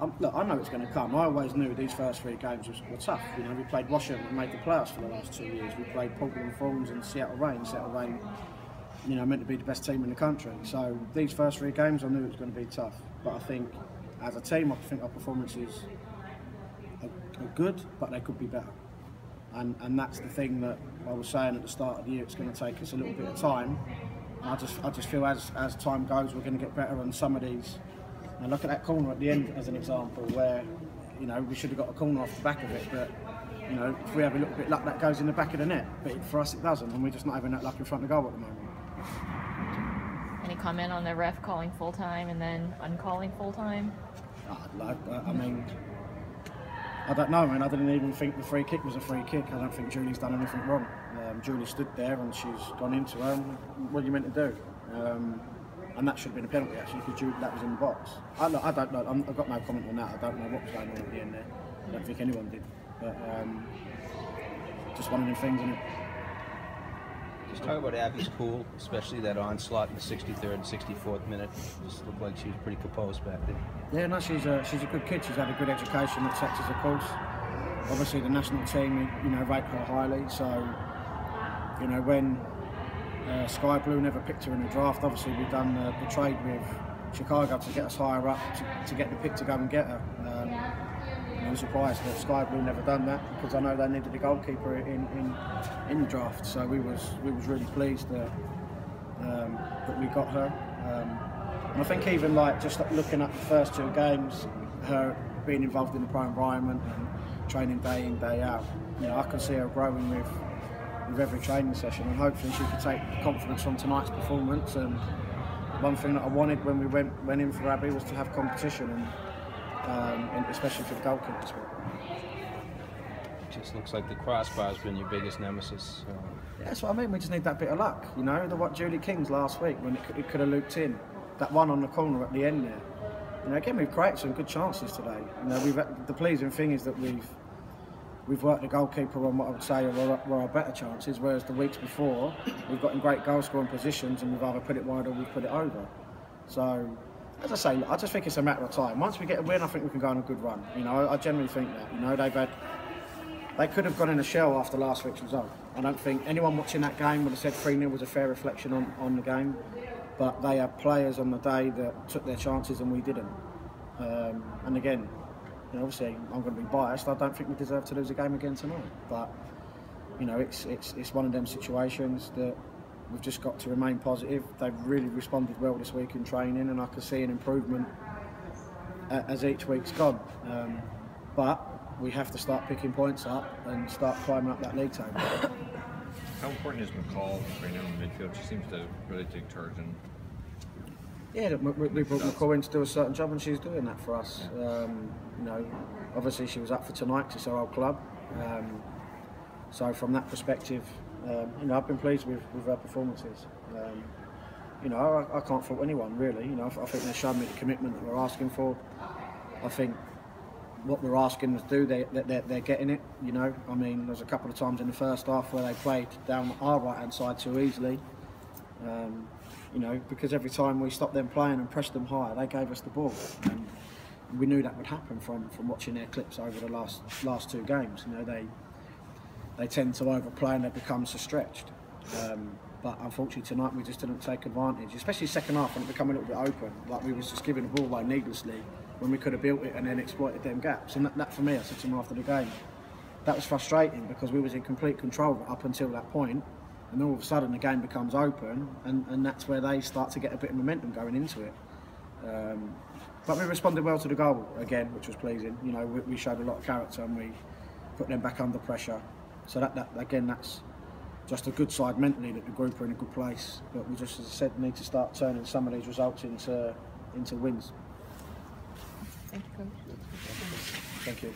Um, look, I know it's going to come. I always knew these first three games was, were tough. You know, we played Washington and made the playoffs for the last two years. We played Portland Thorns and Seattle Reign. Seattle Reign, you know, meant to be the best team in the country. So these first three games, I knew it was going to be tough. But I think, as a team, I think our performances are, are good, but they could be better. And, and that's the thing that I was saying at the start of the year. It's going to take us a little bit of time. I just I just feel as as time goes, we're going to get better on some of these and look at that corner at the end as an example where, you know, we should have got a corner off the back of it, but you know, if we have a little bit luck, that goes in the back of the net. But for us, it doesn't, and we're just not having that luck in front of the goal at the moment. Any comment on the ref calling full time and then uncalling full time? I, I mean, I don't know, man. I didn't even think the free kick was a free kick. I don't think Julie's done anything wrong. Um, Julie stood there and she's gone into her. what are you meant to do? Um, and that should have been a penalty actually because that was in the box. I, I don't know. i have got no comment on that. I don't know what was going on at the end there. I don't think anyone did. But um, just one of them things, isn't it? Just talk about Abby's cool, especially that onslaught in the 63rd and 64th minute. Just looked like she was pretty composed back there. Yeah, no, she's a she's a good kid. She's had a good education at Texas, of course. Obviously, the national team, you know, rate her highly. So, you know, when uh, Sky Blue never picked her in the draft. Obviously, we've done uh, the trade with Chicago to get us higher up to, to get the pick to go and get her. Um, I'm surprised that Sky Blue never done that because I know they needed a goalkeeper in, in, in the draft. So we was we was really pleased that um, that we got her. Um, and I think even like just looking at the first two games, her being involved in the pro environment and training day in day out, you know, I can see her growing with every training session, and hopefully she could take confidence from tonight's performance. And one thing that I wanted when we went went in for Abby was to have competition, and, um, and especially for the goalkeeper as well. Just looks like the crossbar's been your biggest nemesis. So. Yeah, that's what I mean. We just need that bit of luck, you know. The what Julie King's last week when it could, it could have looped in, that one on the corner at the end there. You know, again, we've created some good chances today. You know, we've the pleasing thing is that we've we've worked the goalkeeper on what I would say were, were our better chances, whereas the weeks before we've got in great goal scoring positions and we've either put it wide or we've put it over. So, as I say, I just think it's a matter of time. Once we get a win, I think we can go on a good run. You know, I, generally think that. You know, they've had they could have gone in a shell after last week's result. I don't think anyone watching that game would have said 3 0 was a fair reflection on, on the game. But they had players on the day that took their chances and we didn't. Um, and again, you know, obviously I'm going to be biased. I don't think we deserve to lose a game again tonight. But you know, it's it's it's one of them situations that we've just got to remain positive. They've really responded well this week in training, and I can see an improvement as each week's gone. Um, but we have to start picking points up and start climbing up that league table. How important is McCall right now in midfield? She seems to really take charge and yeah, we, we brought in to do a certain job, and she's doing that for us. Um, you know, obviously she was up for tonight because it's our old club. Um, so from that perspective, um, you know, I've been pleased with, with her performances. Um, you know, I, I, can't fault anyone really. You know, I, I think they've shown me the commitment that we're asking for. I think what we're asking them to do, they, they're, they're getting it. You know, I mean, there's a couple of times in the first half where they played down our right hand side too easily. Um, you know, because every time we stopped them playing and pressed them higher, they gave us the ball. And we knew that would happen from, from watching their clips over the last last two games. You know, they they tend to overplay and they become so stretched. Um, but unfortunately tonight we just didn't take advantage, especially second half when it became a little bit open. Like we was just giving the ball away needlessly when we could have built it and then exploited them gaps. And that, that for me, I said to him after the game, that was frustrating because we was in complete control up until that point and all of a sudden the game becomes open, and, and that's where they start to get a bit of momentum going into it. Um, but we responded well to the goal again, which was pleasing. You know, we, we, showed a lot of character and we put them back under pressure. So that, that again, that's just a good side mentally that the group are in a good place. But we just, as I said, need to start turning some of these results into into wins. Thank you. Thank you.